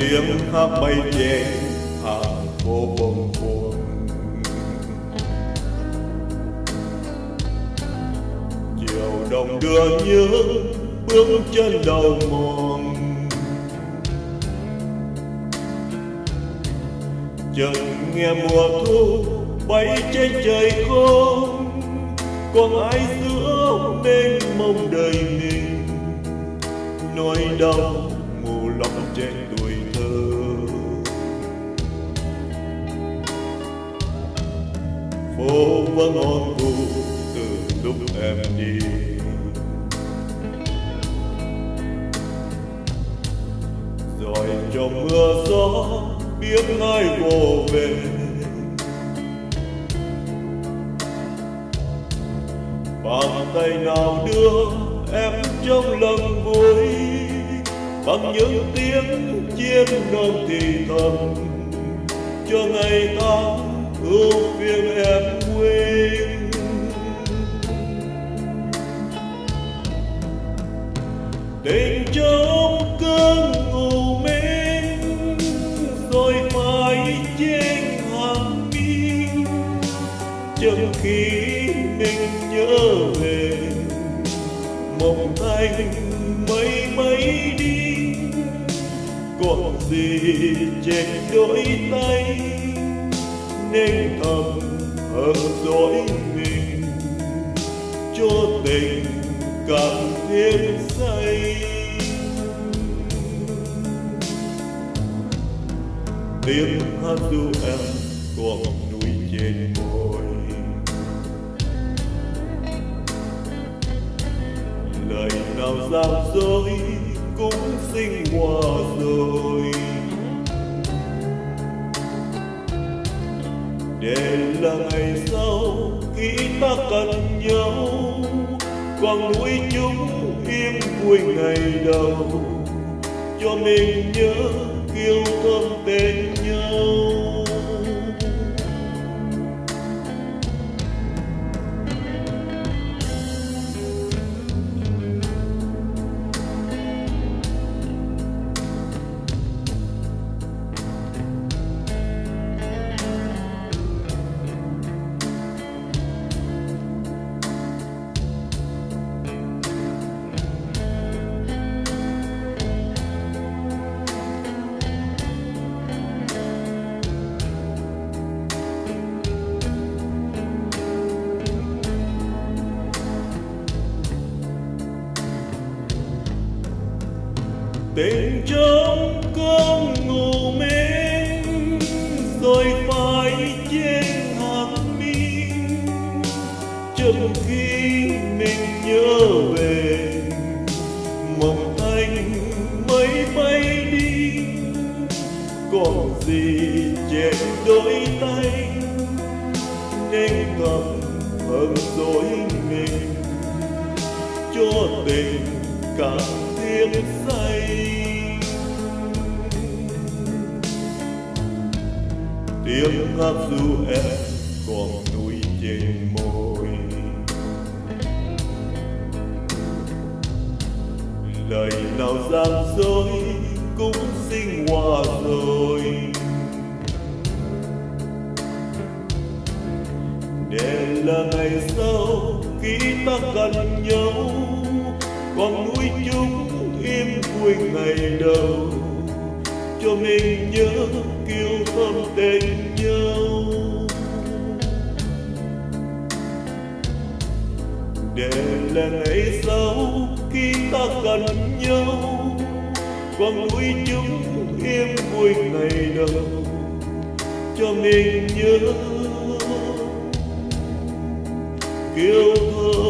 tiếng hát bay về hàng phố bồng buồn chiều đồng đưa nhớ bước chân đầu mòn. Chợt nghe mùa thu bay trên trời không còn ai giữa bên mong đời mình. Nỗi đau mù lòng trên phố ngọn thu từ lúc em đi. Rồi trong mưa gió biết ai vô về. Bàn tay nào đưa em trong lòng vui? Bằng những tiếng chiêm non thì thầm. Cho ngày ta ưu phiền em quên. Tình trong cơn ngủ mê, rồi phải trên hàng mi. Chừng khi mình nhớ về, mộng anh mấy mấy đi. Còn gì trên đôi tay, nên thầm hờn dỗi mình, cho tình càng thêm say. Tiếng hát du em còn núi trên môi. Lời nào gian dối cũng sinh hoa rồi. Để là ngày sau, khi ta cần nhau, quang núi chúng im vui ngày đầu. Cho mình nhớ, yêu thương tên nhau. Tình trong cơn ngủ mê, rồi phải trên hàng mi chừng khi mình nhớ về, mộng anh mấy bay đi. Còn gì trên đôi tay, nên thầm hờn dối mình. Cho tình càng thêm say. Tiếng hát du em còn nuôi trên môi. Lời nào gian dối cũng sinh hoa rồi. Để là ngày sau khi ta gần nhau còn núi chúng im vui ngày đầu. Cho mình nhớ kêu thơm tên nhau. Để là ngày sau khi ta cần nhau còn núi chúng im vui ngày đầu. Cho mình nhớ kêu thơm